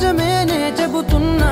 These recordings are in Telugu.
నిజమే నే చెబుతున్నా.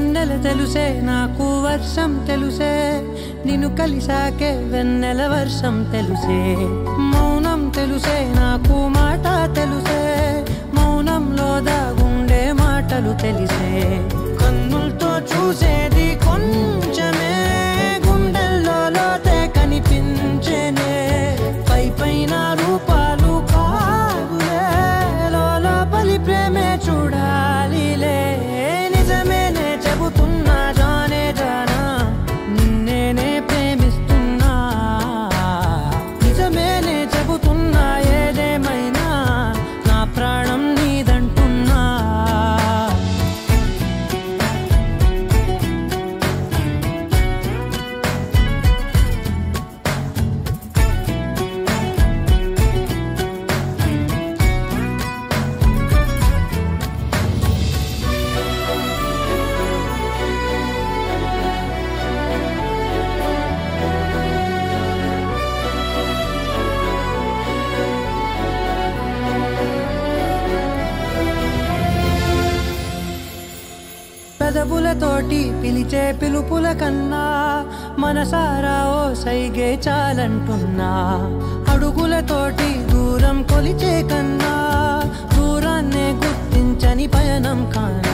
తెలుసే నాకు వర్షం తెలుసే. నిన్ను కలిసాకే వెన్నెల వర్షం తెలుసే. మౌనం తెలుసే నాకు మాట తెలుసే. మౌనంలో దాగుండే మాటలు తెలిసే. పెదవులతోటి పిలిచే పిలుపుల కన్నా మనసారా ఓ సైగే చాలంటున్నా. అడుగులతోటి దూరం కొలిచే కన్నా దూరాన్నే గుర్తించని పయనం కానీ.